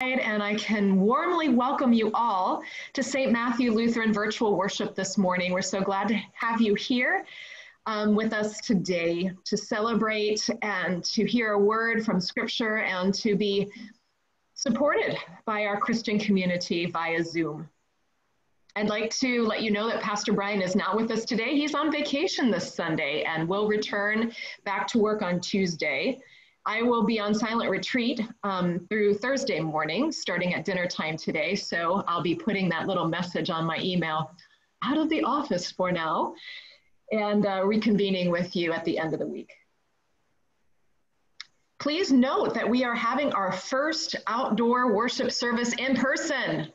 and I can warmly welcome you all to St. Matthew Lutheran Virtual Worship this morning. We're so glad to have you here um, with us today to celebrate and to hear a word from Scripture and to be supported by our Christian community via Zoom. I'd like to let you know that Pastor Brian is not with us today. He's on vacation this Sunday and will return back to work on Tuesday. I will be on silent retreat um, through Thursday morning, starting at dinner time today. So I'll be putting that little message on my email out of the office for now and uh, reconvening with you at the end of the week. Please note that we are having our first outdoor worship service in person.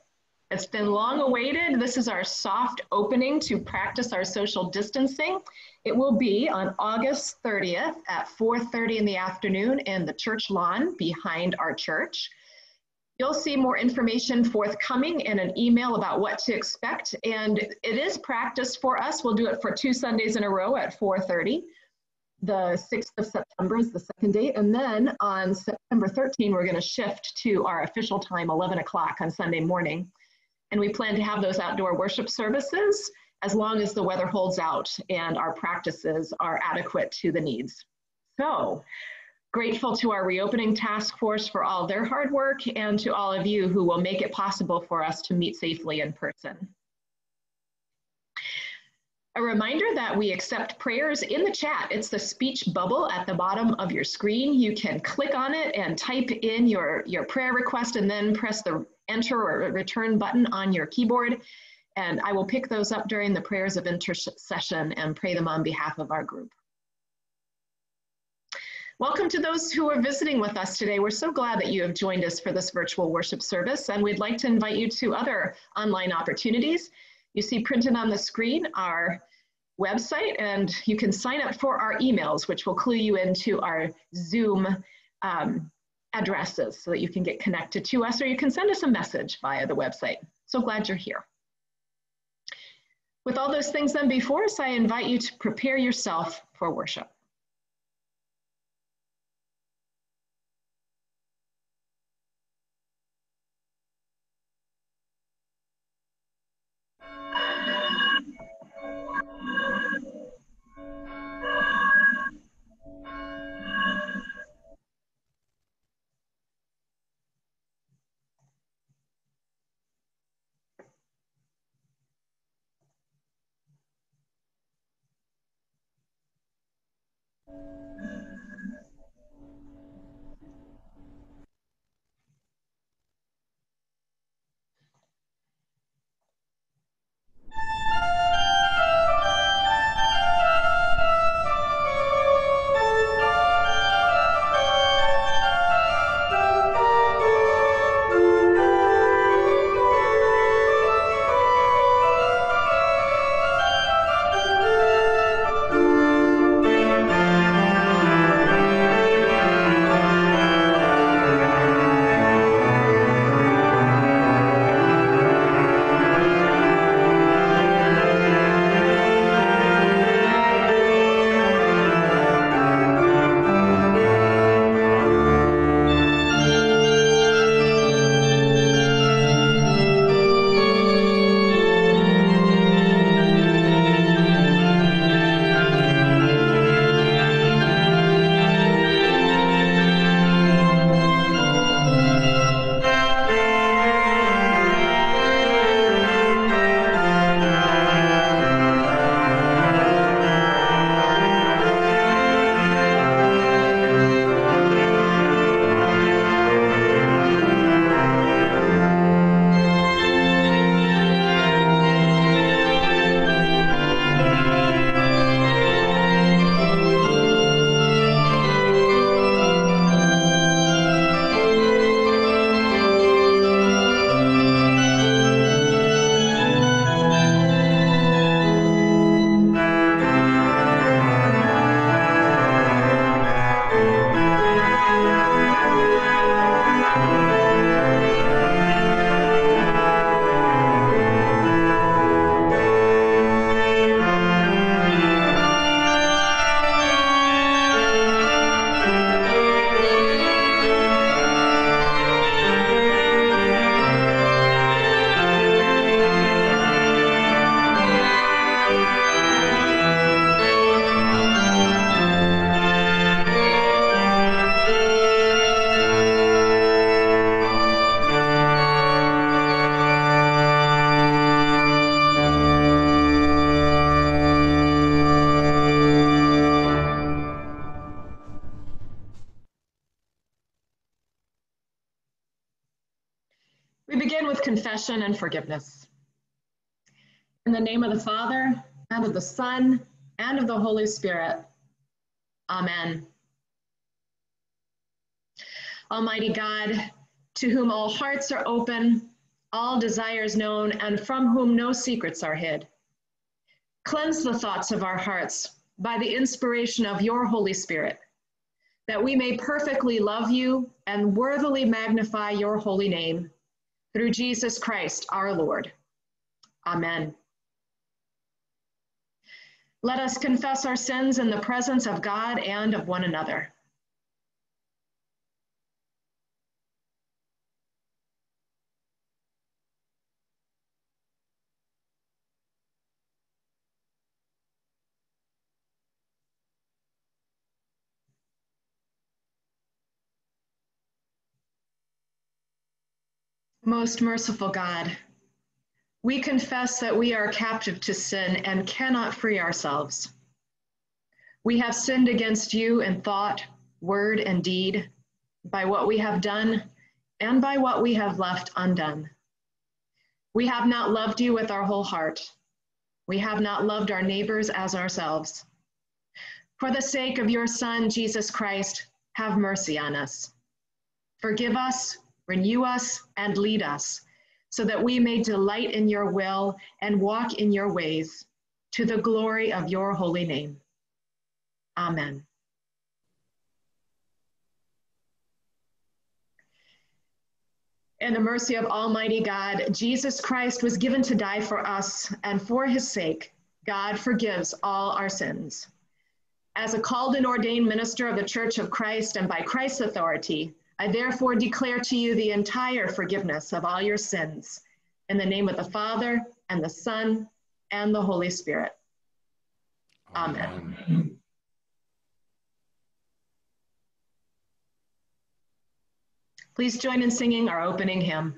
It's been long awaited. This is our soft opening to practice our social distancing. It will be on August 30th at 4.30 in the afternoon in the church lawn behind our church. You'll see more information forthcoming in an email about what to expect. And it is practice for us. We'll do it for two Sundays in a row at 4.30. The 6th of September is the second date. And then on September 13, we're going to shift to our official time, 11 o'clock on Sunday morning. And we plan to have those outdoor worship services as long as the weather holds out and our practices are adequate to the needs. So, grateful to our reopening task force for all their hard work and to all of you who will make it possible for us to meet safely in person. A reminder that we accept prayers in the chat. It's the speech bubble at the bottom of your screen. You can click on it and type in your, your prayer request and then press the enter or return button on your keyboard. And I will pick those up during the prayers of intercession and pray them on behalf of our group. Welcome to those who are visiting with us today. We're so glad that you have joined us for this virtual worship service, and we'd like to invite you to other online opportunities. You see printed on the screen our website, and you can sign up for our emails, which will clue you into our Zoom um, addresses so that you can get connected to us or you can send us a message via the website. So glad you're here. With all those things then before us, I invite you to prepare yourself for worship. Forgiveness. In the name of the Father, and of the Son, and of the Holy Spirit. Amen. Almighty God, to whom all hearts are open, all desires known, and from whom no secrets are hid. Cleanse the thoughts of our hearts by the inspiration of your Holy Spirit, that we may perfectly love you and worthily magnify your holy name through Jesus Christ our Lord. Amen. Let us confess our sins in the presence of God and of one another. Most merciful God, we confess that we are captive to sin and cannot free ourselves. We have sinned against you in thought, word, and deed, by what we have done and by what we have left undone. We have not loved you with our whole heart. We have not loved our neighbors as ourselves. For the sake of your Son, Jesus Christ, have mercy on us. Forgive us, renew us, and lead us so that we may delight in your will and walk in your ways to the glory of your holy name. Amen. In the mercy of Almighty God, Jesus Christ was given to die for us, and for his sake, God forgives all our sins. As a called and ordained minister of the Church of Christ and by Christ's authority, I therefore declare to you the entire forgiveness of all your sins in the name of the Father and the Son and the Holy Spirit. Amen. Amen. Please join in singing our opening hymn.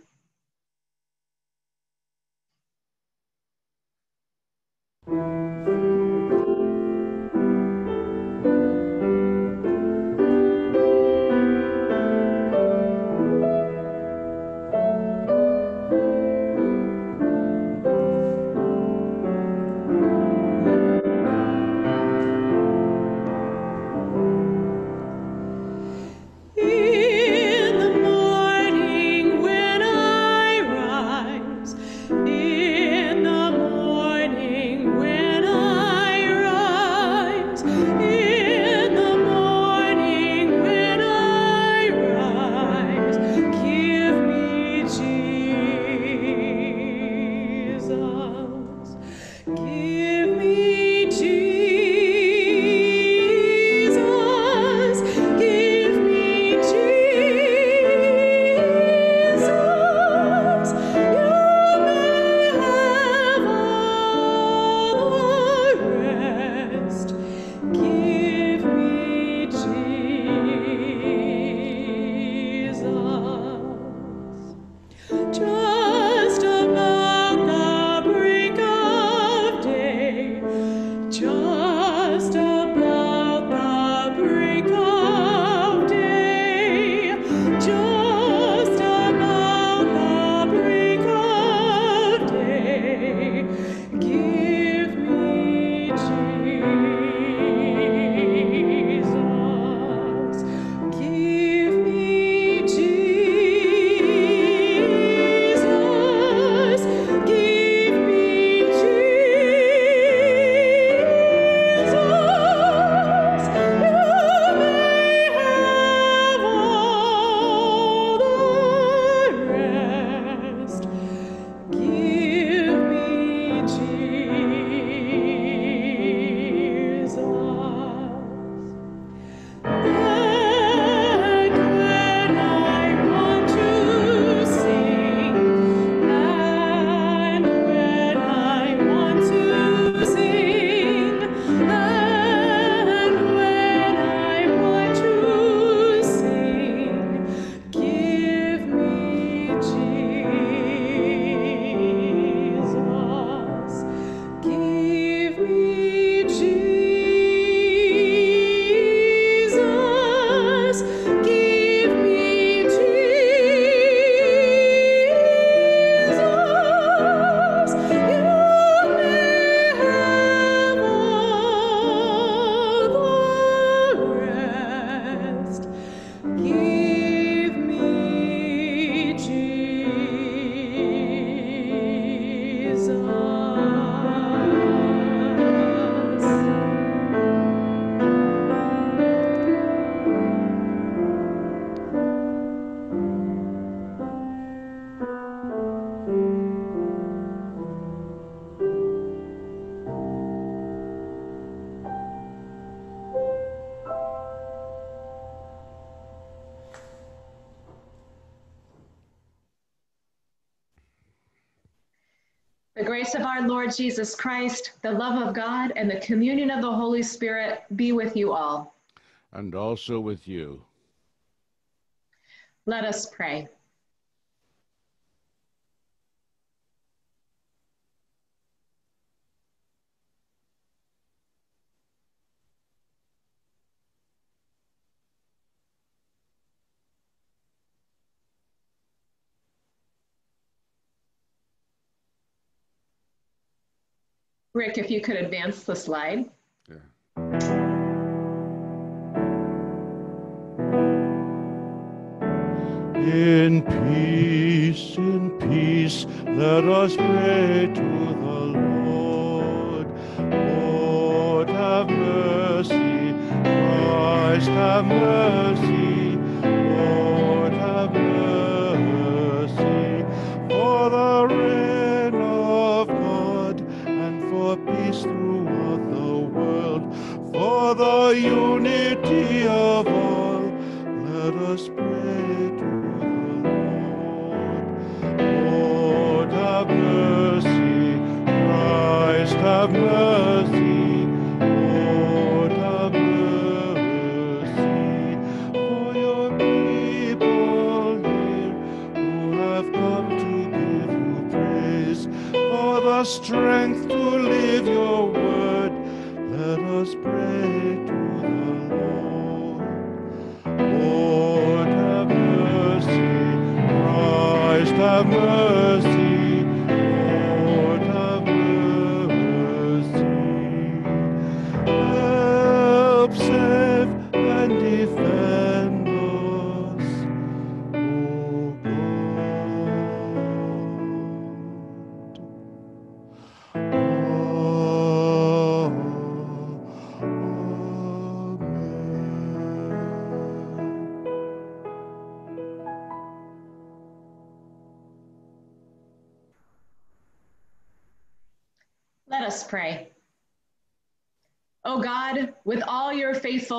Grace of our Lord Jesus Christ, the love of God, and the communion of the Holy Spirit be with you all. And also with you. Let us pray. Rick, if you could advance the slide. In peace, in peace, let us pray to the Lord. Lord, have mercy. Christ, have mercy. The unity of all, let us pray to the Lord. Lord, have mercy. Christ, have mercy. Lord, have mercy. For your people here who have come to give you praise, for the strength to live your word, have mercy.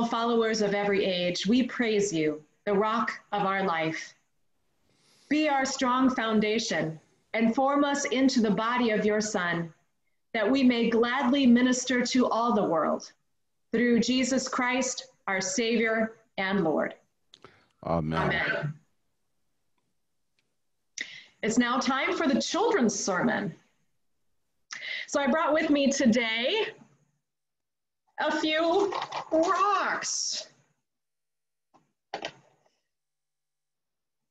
Followers of every age, we praise you, the rock of our life. Be our strong foundation and form us into the body of your Son, that we may gladly minister to all the world. Through Jesus Christ, our Savior and Lord. Amen. Amen. It's now time for the children's sermon. So I brought with me today a few rocks.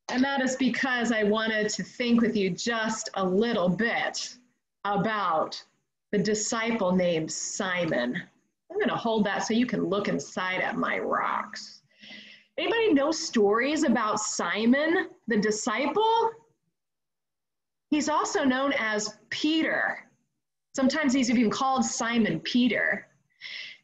And that is because I wanted to think with you just a little bit about the disciple named Simon. I'm going to hold that so you can look inside at my rocks. Anybody know stories about Simon the disciple? He's also known as Peter. Sometimes he's even called Simon Peter.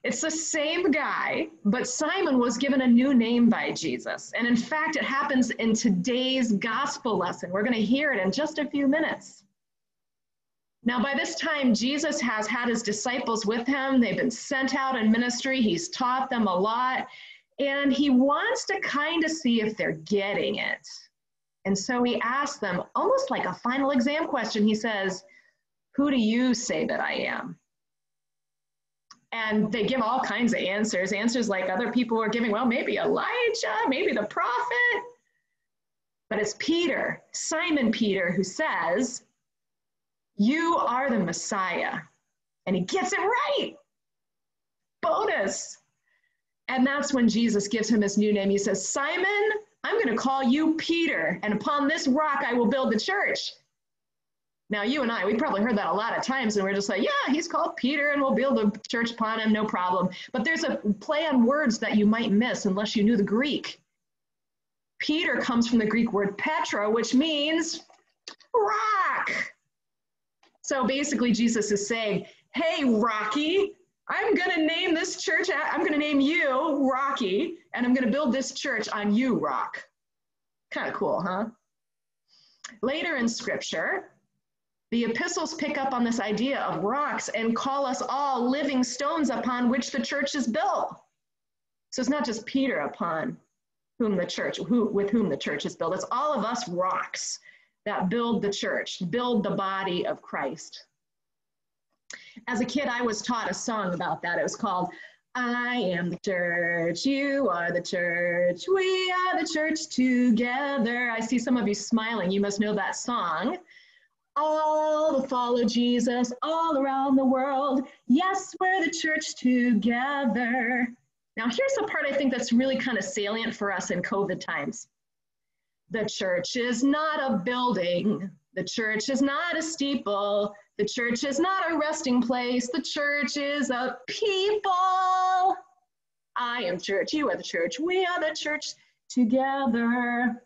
It's the same guy, but Simon was given a new name by Jesus. And in fact, it happens in today's gospel lesson. We're going to hear it in just a few minutes. Now, by this time, Jesus has had his disciples with him. They've been sent out in ministry. He's taught them a lot. And he wants to kind of see if they're getting it. And so he asks them, almost like a final exam question. He says, Who do you say that I am? And they give all kinds of answers, answers like other people are giving, well, maybe Elijah, maybe the prophet. But it's Peter, Simon Peter, who says, You are the Messiah. And he gets it right. Bonus. And that's when Jesus gives him his new name. He says, Simon, I'm going to call you Peter, and upon this rock I will build the church. Now, you and I, we probably heard that a lot of times, and we're just like, yeah, he's called Peter, and we'll build a church upon him, no problem. But there's a play on words that you might miss unless you knew the Greek. Peter comes from the Greek word petra, which means rock. So basically, Jesus is saying, hey, Rocky, I'm going to name this church, I'm going to name you Rocky, and I'm going to build this church on you, Rock. Kind of cool, huh? Later in scripture, the epistles pick up on this idea of rocks and call us all living stones upon which the church is built. So it's not just Peter upon whom the church, who, with whom the church is built. It's all of us rocks that build the church, build the body of Christ. As a kid, I was taught a song about that. It was called I am the church, you are the church, we are the church together. I see some of you smiling. You must know that song. All the follow Jesus all around the world. Yes, we're the church together. Now, here's the part I think that's really kind of salient for us in COVID times. The church is not a building, the church is not a steeple, the church is not a resting place, the church is a people. I am church, you are the church, we are the church together.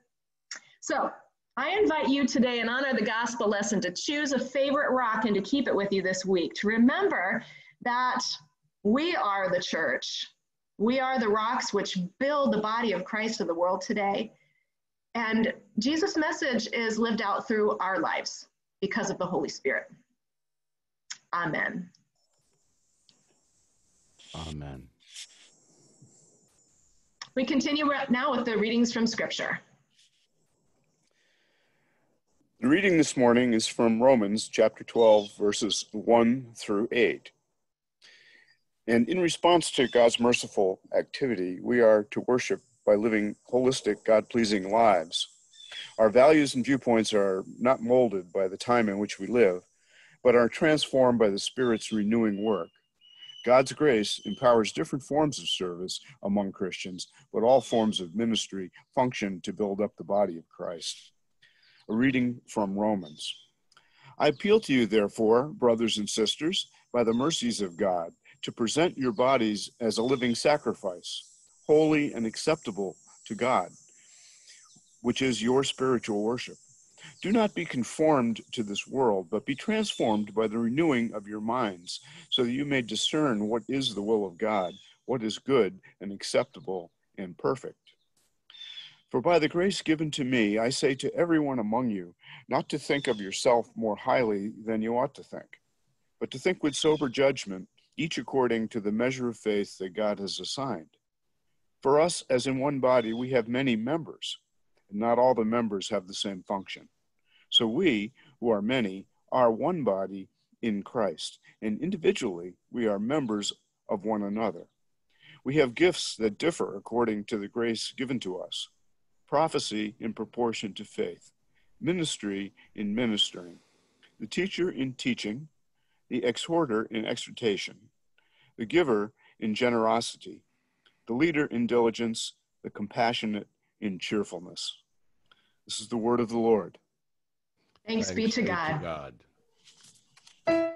So, I invite you today, in honor of the gospel lesson, to choose a favorite rock and to keep it with you this week. To remember that we are the church. We are the rocks which build the body of Christ of the world today. And Jesus' message is lived out through our lives because of the Holy Spirit. Amen. Amen. We continue now with the readings from Scripture. The reading this morning is from Romans chapter 12, verses 1 through 8. And in response to God's merciful activity, we are to worship by living holistic, God pleasing lives. Our values and viewpoints are not molded by the time in which we live, but are transformed by the Spirit's renewing work. God's grace empowers different forms of service among Christians, but all forms of ministry function to build up the body of Christ. A reading from Romans. I appeal to you, therefore, brothers and sisters, by the mercies of God to present your bodies as a living sacrifice, holy and acceptable to God, which is your spiritual worship. Do not be conformed to this world, but be transformed by the renewing of your minds, so that you may discern what is the will of God, what is good and acceptable and perfect. For by the grace given to me, I say to everyone among you, not to think of yourself more highly than you ought to think, but to think with sober judgment each according to the measure of faith that God has assigned. For us, as in one body, we have many members, and not all the members have the same function. So we, who are many, are one body in Christ, and individually we are members of one another. We have gifts that differ according to the grace given to us prophecy in proportion to faith, ministry in ministering, the teacher in teaching the exhorter in exhortation, the giver in generosity, the leader in diligence, the compassionate in cheerfulness. This is the word of the Lord. Thanks, be to God. God.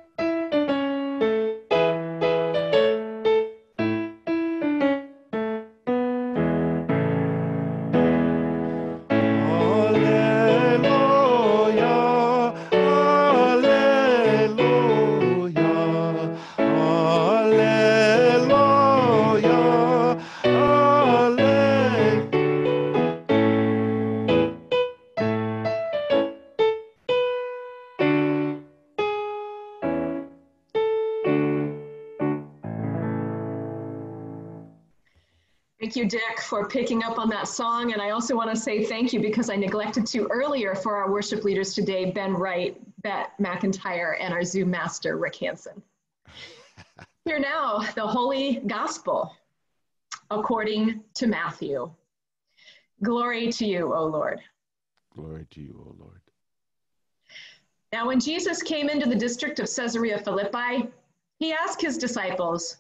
For picking up on that song. And I also want to say thank you because I neglected to earlier for our worship leaders today Ben Wright, Bet McIntyre, and our Zoom master, Rick Hansen. Here now, the Holy Gospel according to Matthew. Glory to you, O Lord. Glory to you, O Lord. Now, when Jesus came into the district of Caesarea Philippi, he asked his disciples,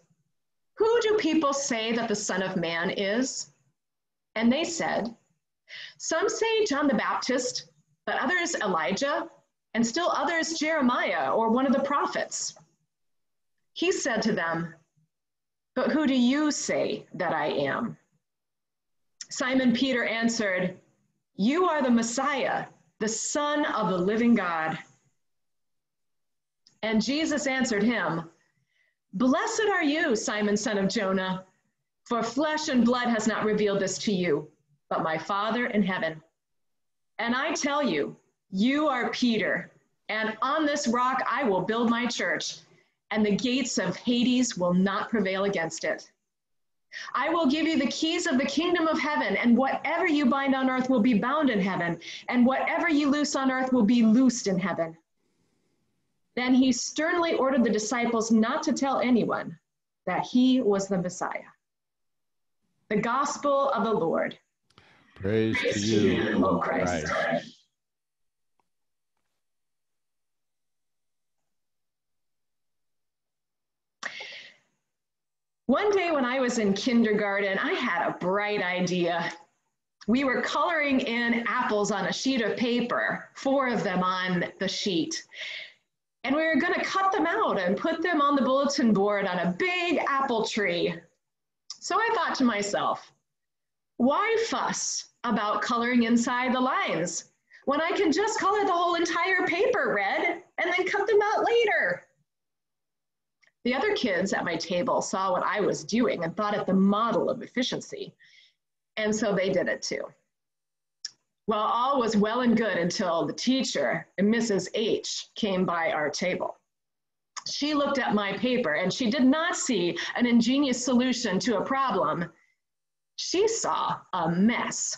Who do people say that the Son of Man is? And they said, Some say John the Baptist, but others Elijah, and still others Jeremiah or one of the prophets. He said to them, But who do you say that I am? Simon Peter answered, You are the Messiah, the Son of the living God. And Jesus answered him, Blessed are you, Simon, son of Jonah, for flesh and blood has not revealed this to you, but my Father in heaven. And I tell you, you are Peter, and on this rock I will build my church, and the gates of Hades will not prevail against it. I will give you the keys of the kingdom of heaven, and whatever you bind on earth will be bound in heaven, and whatever you loose on earth will be loosed in heaven. Then he sternly ordered the disciples not to tell anyone that he was the Messiah. The gospel of the Lord. Praise, Praise to you, O Christ. Christ. One day when I was in kindergarten, I had a bright idea. We were coloring in apples on a sheet of paper, four of them on the sheet. And we were going to cut them out and put them on the bulletin board on a big apple tree. So I thought to myself, why fuss about coloring inside the lines when I can just color the whole entire paper red and then cut them out later? The other kids at my table saw what I was doing and thought it the model of efficiency. And so they did it too. Well, all was well and good until the teacher, Mrs. H, came by our table. She looked at my paper and she did not see an ingenious solution to a problem. She saw a mess.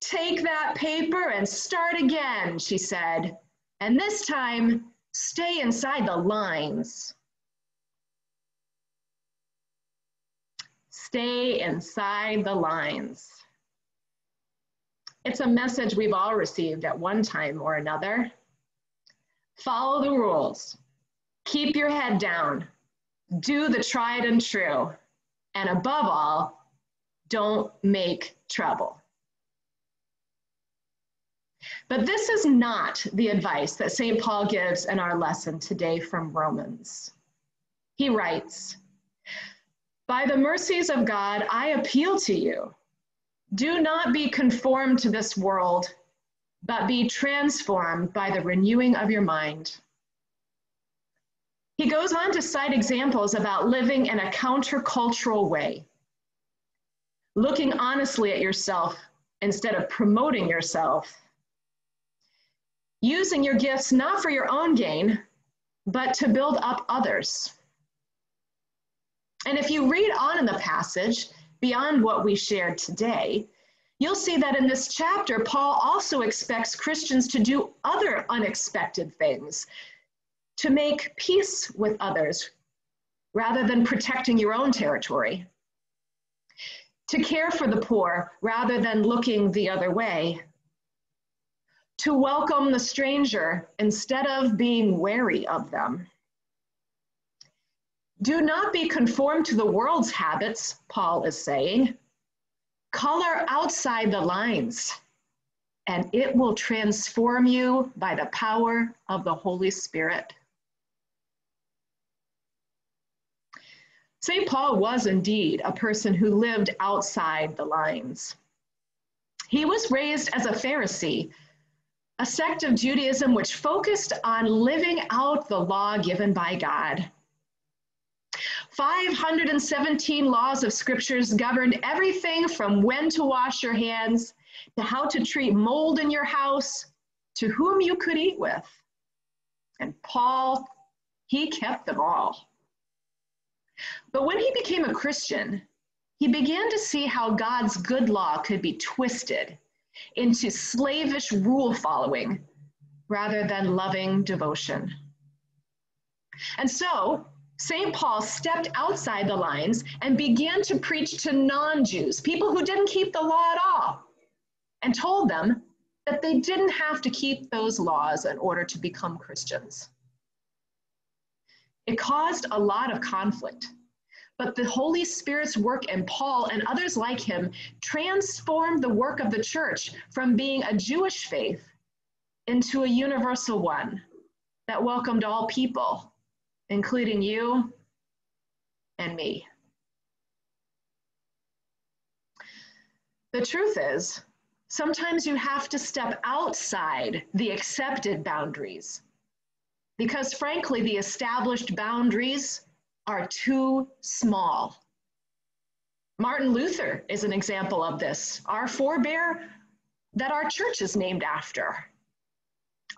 Take that paper and start again, she said. And this time, Stay inside the lines. Stay inside the lines. It's a message we've all received at one time or another. Follow the rules. Keep your head down. Do the tried and true. And above all, don't make trouble. But this is not the advice that St. Paul gives in our lesson today from Romans. He writes, By the mercies of God, I appeal to you. Do not be conformed to this world, but be transformed by the renewing of your mind. He goes on to cite examples about living in a countercultural way, looking honestly at yourself instead of promoting yourself using your gifts not for your own gain, but to build up others. And if you read on in the passage, beyond what we shared today, you'll see that in this chapter, Paul also expects Christians to do other unexpected things, to make peace with others rather than protecting your own territory, to care for the poor rather than looking the other way to welcome the stranger instead of being wary of them. Do not be conformed to the world's habits, Paul is saying. Color outside the lines, and it will transform you by the power of the Holy Spirit. St. Paul was indeed a person who lived outside the lines. He was raised as a Pharisee a sect of Judaism which focused on living out the law given by God. 517 laws of scriptures governed everything from when to wash your hands to how to treat mold in your house to whom you could eat with. And Paul, he kept them all. But when he became a Christian, he began to see how God's good law could be twisted into slavish rule following rather than loving devotion. And so, St. Paul stepped outside the lines and began to preach to non Jews, people who didn't keep the law at all, and told them that they didn't have to keep those laws in order to become Christians. It caused a lot of conflict but the Holy Spirit's work in Paul and others like him transformed the work of the church from being a Jewish faith into a universal one that welcomed all people, including you and me. The truth is, sometimes you have to step outside the accepted boundaries because, frankly, the established boundaries are too small. Martin Luther is an example of this, our forebear that our church is named after.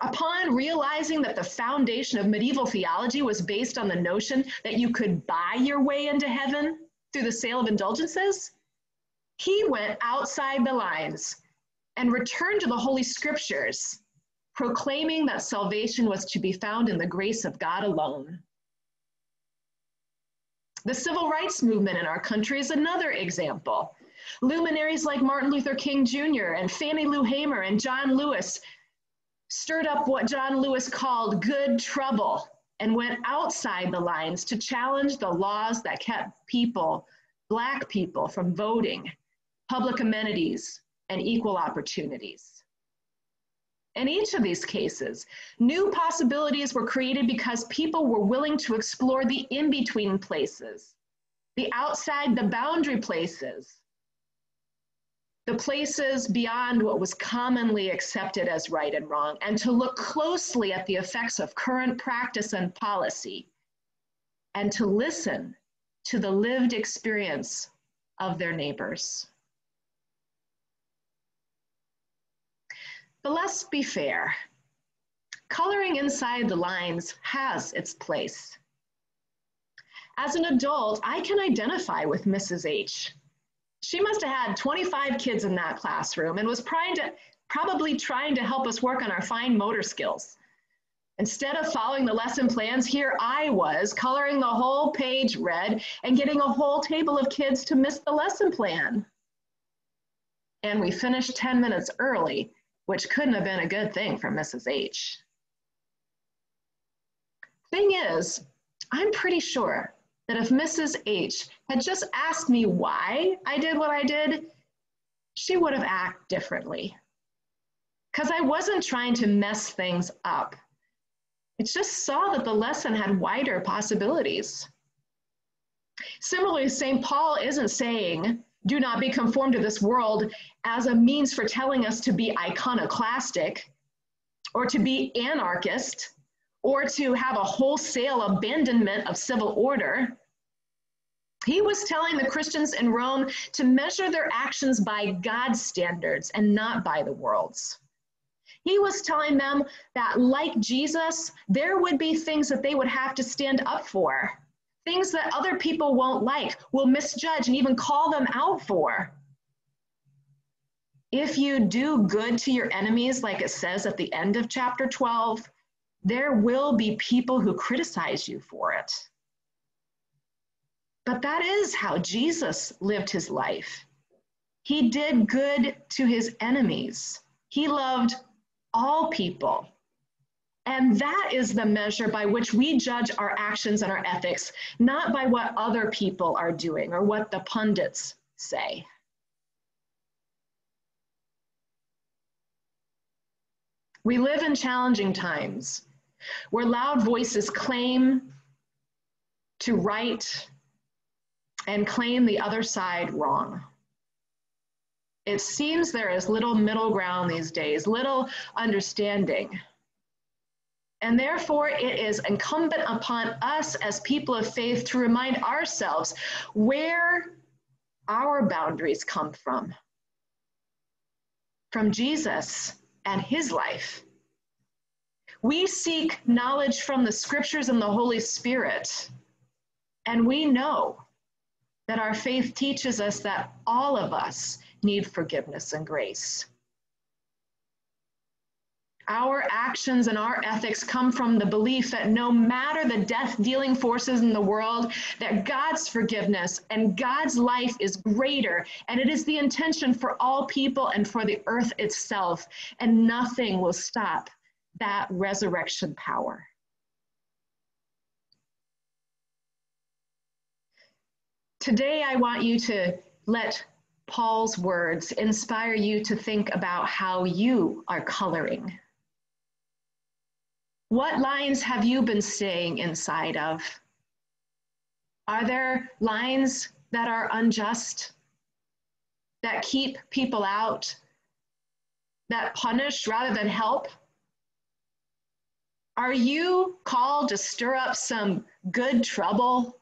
Upon realizing that the foundation of medieval theology was based on the notion that you could buy your way into heaven through the sale of indulgences, he went outside the lines and returned to the Holy Scriptures proclaiming that salvation was to be found in the grace of God alone. The civil rights movement in our country is another example. Luminaries like Martin Luther King Jr. and Fannie Lou Hamer and John Lewis stirred up what John Lewis called good trouble and went outside the lines to challenge the laws that kept people, Black people, from voting, public amenities, and equal opportunities. In each of these cases, new possibilities were created because people were willing to explore the in between places, the outside the boundary places, the places beyond what was commonly accepted as right and wrong, and to look closely at the effects of current practice and policy, and to listen to the lived experience of their neighbors. But let's be fair. Coloring inside the lines has its place. As an adult, I can identify with Mrs. H. She must have had 25 kids in that classroom and was trying to, probably trying to help us work on our fine motor skills. Instead of following the lesson plans, here I was coloring the whole page red and getting a whole table of kids to miss the lesson plan. And we finished 10 minutes early, which couldn't have been a good thing for Mrs. H. Thing is, I'm pretty sure that if Mrs. H had just asked me why I did what I did, she would have acted differently. Because I wasn't trying to mess things up. It just saw that the lesson had wider possibilities. Similarly, St. Paul isn't saying, do not be conformed to this world as a means for telling us to be iconoclastic or to be anarchist or to have a wholesale abandonment of civil order. He was telling the Christians in Rome to measure their actions by God's standards and not by the world's. He was telling them that, like Jesus, there would be things that they would have to stand up for, things that other people won't like, will misjudge, and even call them out for. If you do good to your enemies, like it says at the end of chapter 12, there will be people who criticize you for it. But that is how Jesus lived his life. He did good to his enemies. He loved all people. And that is the measure by which we judge our actions and our ethics, not by what other people are doing or what the pundits say. We live in challenging times where loud voices claim to right and claim the other side wrong. It seems there is little middle ground these days, little understanding. And therefore, it is incumbent upon us as people of faith to remind ourselves where our boundaries come from from Jesus and his life. We seek knowledge from the scriptures and the Holy Spirit, and we know that our faith teaches us that all of us need forgiveness and grace. Our actions and our ethics come from the belief that no matter the death dealing forces in the world, that God's forgiveness and God's life is greater, and it is the intention for all people and for the earth itself, and nothing will stop that resurrection power. Today, I want you to let Paul's words inspire you to think about how you are coloring. What lines have you been staying inside of? Are there lines that are unjust, that keep people out, that punish rather than help? Are you called to stir up some good trouble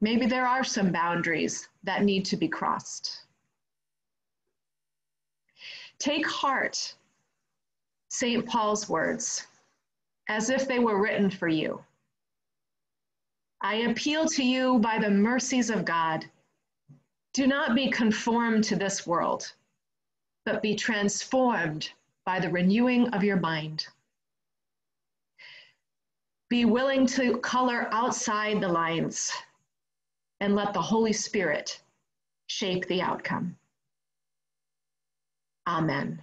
Maybe there are some boundaries that need to be crossed. Take heart, St. Paul's words, as if they were written for you. I appeal to you by the mercies of God. Do not be conformed to this world, but be transformed by the renewing of your mind. Be willing to color outside the lines and let the Holy Spirit shape the outcome. Amen.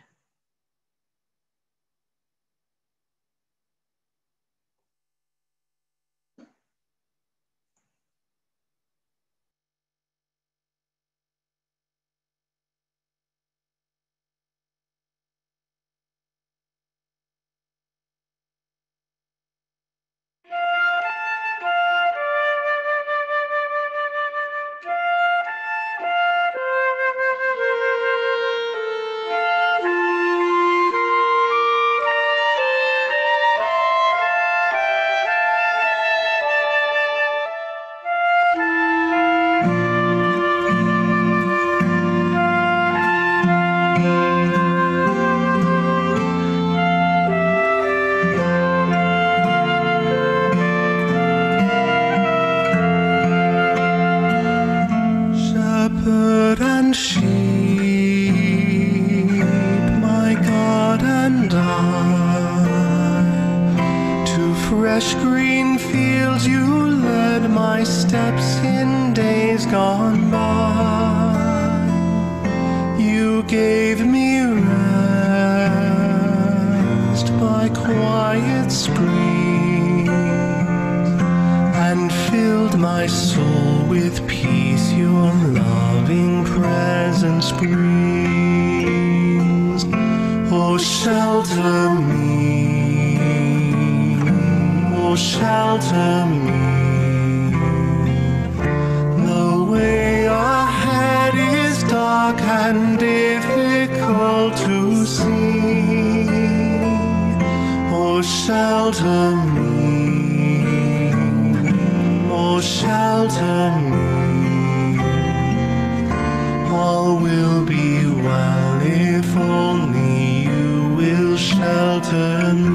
shelter me. All will be well if only you will shelter me.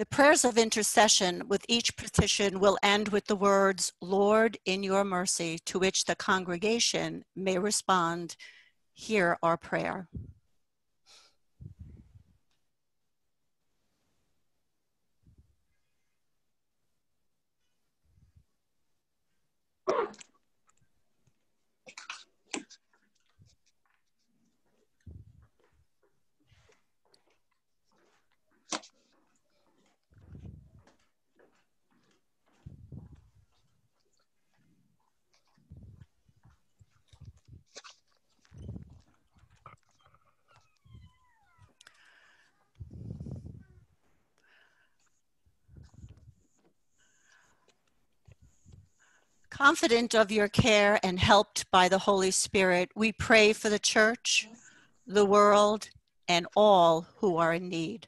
The prayers of intercession with each petition will end with the words, Lord, in your mercy, to which the congregation may respond, Hear our prayer. Confident of your care and helped by the Holy Spirit, we pray for the church, the world, and all who are in need.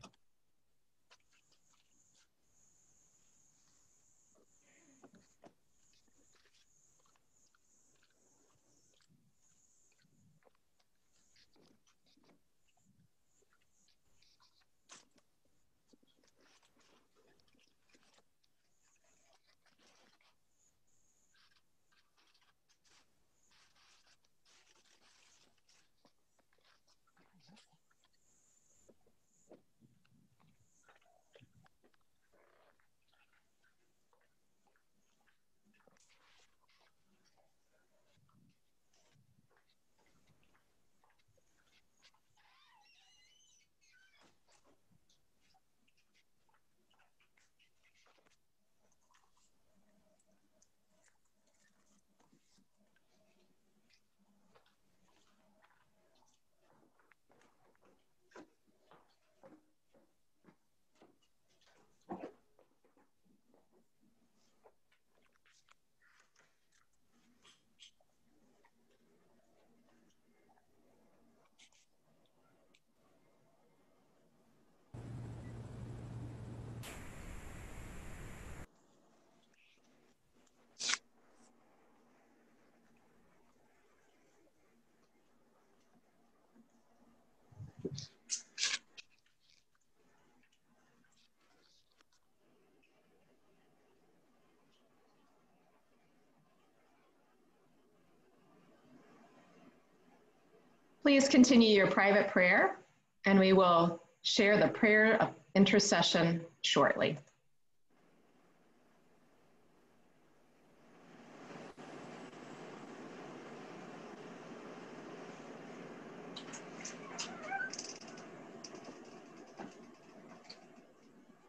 Please continue your private prayer, and we will share the prayer of intercession shortly.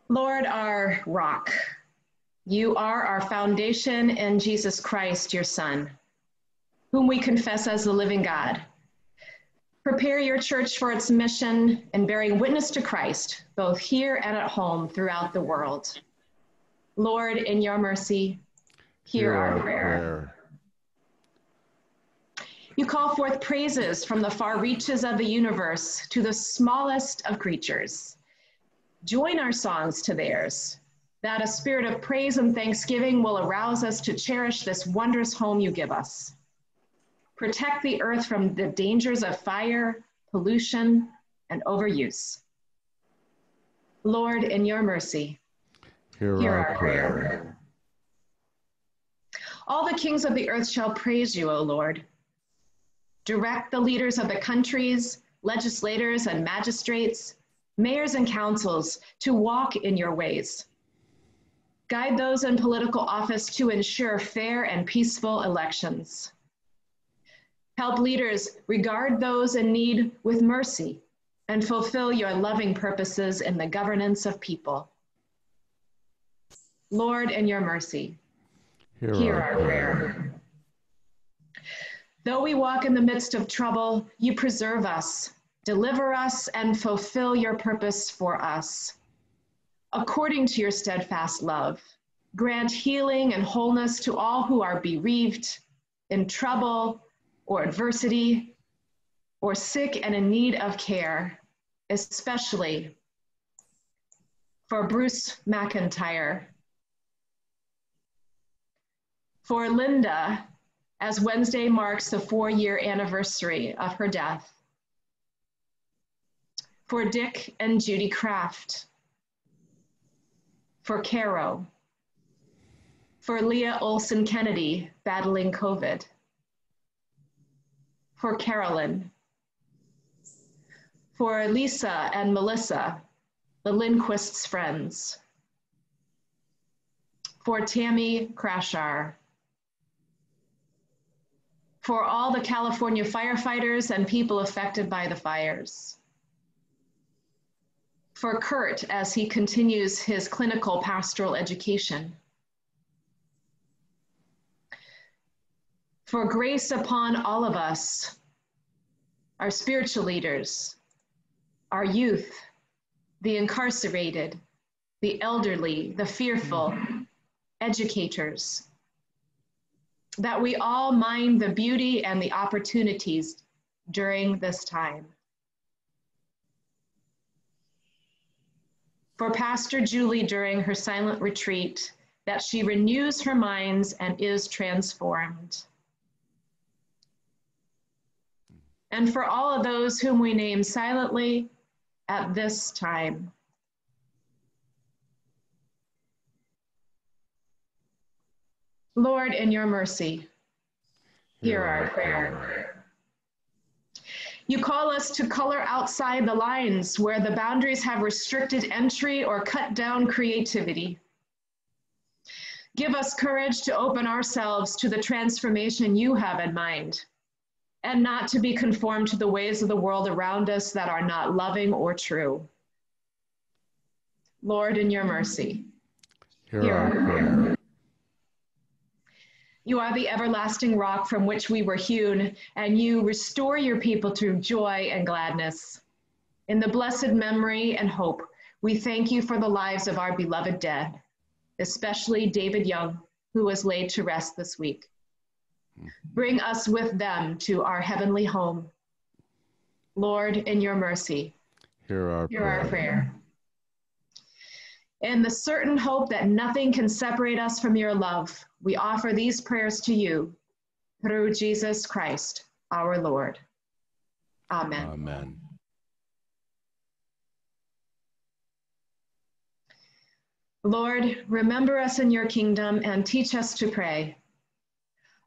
Lord, our rock, you are our foundation in Jesus Christ, your Son, whom we confess as the living God Prepare your church for its mission in bearing witness to Christ, both here and at home throughout the world. Lord, in your mercy, hear, hear our, our prayer. prayer. You call forth praises from the far reaches of the universe to the smallest of creatures. Join our songs to theirs, that a spirit of praise and thanksgiving will arouse us to cherish this wondrous home you give us protect the earth from the dangers of fire, pollution, and overuse. Lord, in your mercy, hear, hear our, our prayer. prayer. All the kings of the earth shall praise you, O Lord. Direct the leaders of the countries, legislators and magistrates, mayors and councils to walk in your ways. Guide those in political office to ensure fair and peaceful elections. Help leaders regard those in need with mercy and fulfill your loving purposes in the governance of people. Lord, in your mercy, hear, hear our, prayer. prayer. Though we walk in the midst of trouble, you preserve us, deliver us, and fulfill your purpose for us. According to your steadfast love, grant healing and wholeness to all who are bereaved, in trouble, or adversity, or sick and in need of care, especially for Bruce McIntyre, for Linda, as Wednesday marks the four year anniversary of her death, for Dick and Judy Kraft, for Caro, for Leah Olson Kennedy battling COVID, for Carolyn, for Lisa and Melissa, the Lindquist's friends, for Tammy Crashar, for all the California firefighters and people affected by the fires, for Kurt as he continues his clinical pastoral education, for grace upon all of us, our spiritual leaders, our youth, the incarcerated, the elderly, the fearful, educators, that we all mind the beauty and the opportunities during this time. For Pastor Julie during her silent retreat, that she renews her minds and is transformed. And for all of those whom we name silently at this time. Lord, in your mercy, hear our prayer. You call us to color outside the lines where the boundaries have restricted entry or cut down creativity. Give us courage to open ourselves to the transformation you have in mind and not to be conformed to the ways of the world around us that are not loving or true. Lord, in your mercy, hear, hear our prayer. You are the everlasting rock from which we were hewn, and you restore your people to joy and gladness. In the blessed memory and hope, we thank you for the lives of our beloved dead, especially David Young, who was laid to rest this week. Bring us with them to our heavenly home. Lord, in your mercy, hear our, hear prayer. our prayer. In the certain hope that nothing can separate us from your love, we offer these prayers to you through Jesus Christ, our Lord. Amen. Amen. Lord, remember us in your kingdom and teach us to pray.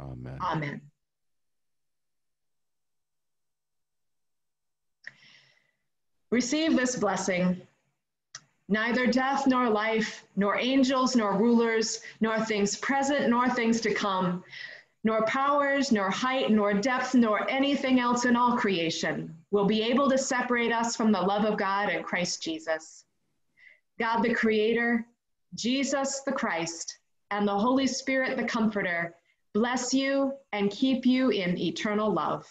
Amen. Amen. Receive this blessing. Neither death nor life, nor angels nor rulers, nor things present nor things to come, nor powers, nor height, nor depth, nor anything else in all creation will be able to separate us from the love of God and Christ Jesus. God the Creator, Jesus the Christ, and the Holy Spirit the Comforter bless you and keep you in eternal love.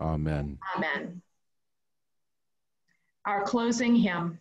Amen. Amen. Our closing hymn.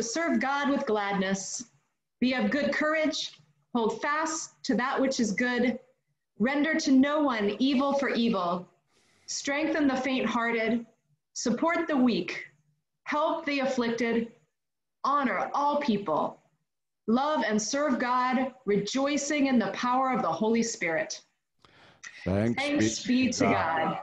To serve God with gladness. Be of good courage, hold fast to that which is good, render to no one evil for evil, strengthen the faint hearted, support the weak, help the afflicted, honor all people, love and serve God, rejoicing in the power of the Holy Spirit. Thanks, Thanks be to God. God.